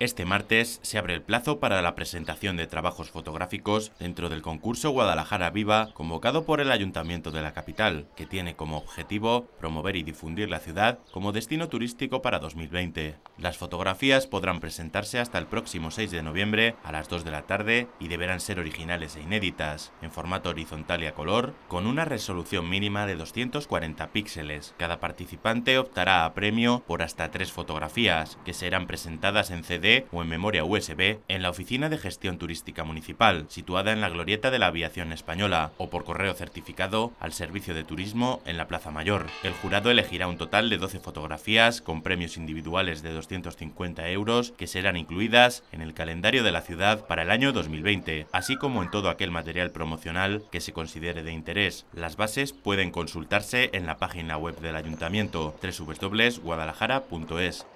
Este martes se abre el plazo para la presentación de trabajos fotográficos dentro del concurso Guadalajara Viva convocado por el Ayuntamiento de la capital, que tiene como objetivo promover y difundir la ciudad como destino turístico para 2020. Las fotografías podrán presentarse hasta el próximo 6 de noviembre a las 2 de la tarde y deberán ser originales e inéditas, en formato horizontal y a color, con una resolución mínima de 240 píxeles. Cada participante optará a premio por hasta tres fotografías, que serán presentadas en CD o en memoria USB en la Oficina de Gestión Turística Municipal, situada en la Glorieta de la Aviación Española, o por correo certificado al Servicio de Turismo en la Plaza Mayor. El jurado elegirá un total de 12 fotografías con premios individuales de 250 euros que serán incluidas en el calendario de la ciudad para el año 2020, así como en todo aquel material promocional que se considere de interés. Las bases pueden consultarse en la página web del ayuntamiento www.guadalajara.es.